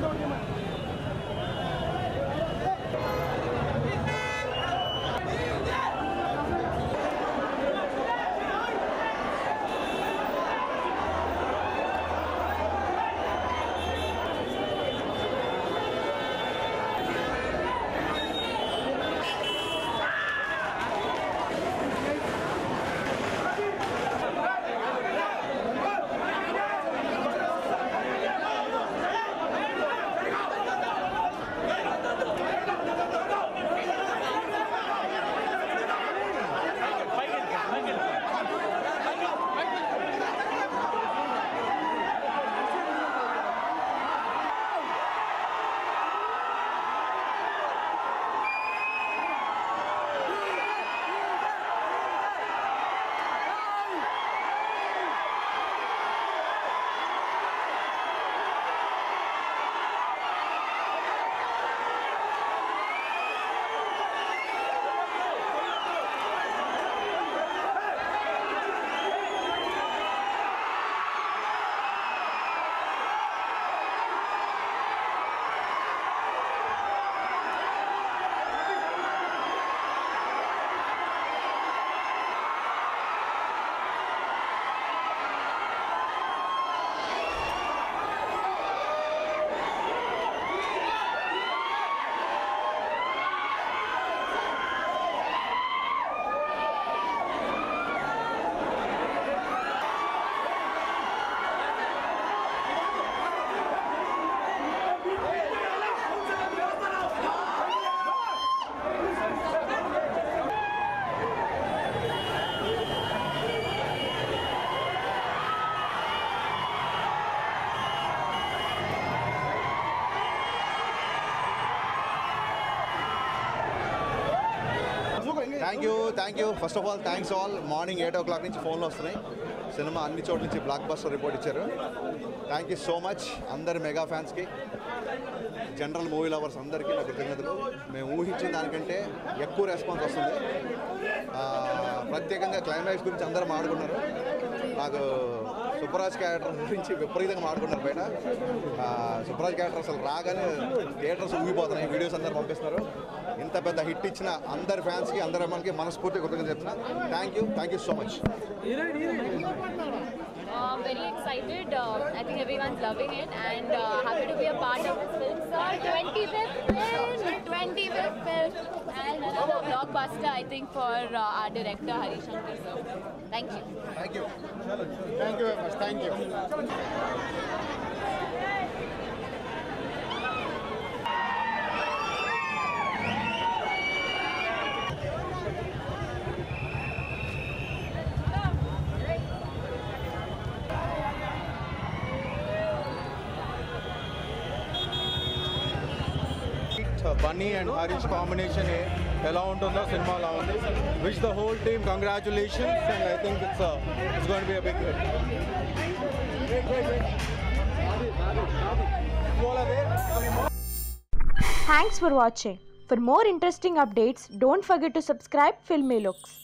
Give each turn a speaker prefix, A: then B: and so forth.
A: Hallo, jemand. Thank you thank you first of all thanks all morning eight o'clock నుంచి ఫోన్లు వస్తున్నాయి cinema అన్ని చోట్ల నుంచి బ్లాక్ బస్టర్ రిపోర్ట్ ఇచ్చారు థ్యాంక్ యూ సో మచ్ అందరి మెగా ఫ్యాన్స్కి జనరల్ మూవీ లవర్స్ అందరికీ నా కృతజ్ఞతలు మేము ఊహించిన దానికంటే ఎక్కువ రెస్పాన్స్ వస్తుంది ప్రత్యేకంగా క్లైమాక్స్ గురించి అందరూ మాట్లాడుకున్నారు నాకు సుప్రజ్ క్యారెక్టర్ నుంచి విపరీతంగా మార్కుతున్నారు బయనా ఆ సుప్రజ్ క్యారెక్టర్ల రాగానే థియేటర్స్ ఊగిపోతాయని వీడియోస్ అందరూ పంపిస్తున్నారు ఇంత పెద్ద హిట్ ఇచ్చిన అందరి ఫ్యాన్స్ కి అందరం మనకి మనస్ఫూర్తిగా కృతజ్ఞతలు thank you thank you so much
B: I ఇర్ very excited I think everyone loving it and happy to be a part of the film sir 25th 25th another blockbuster I think for our director Harishankar sir Thank you. Thank you.
A: Thank
C: you very much. Thank you. Bunny and Harish combination है ఎలా ఉంటుందో cinema అలా ఉంది wish the whole team congratulations and I think it's it's gonna be a big
D: thanks for watching for more interesting updates don't forget to subscribe Filmy Looks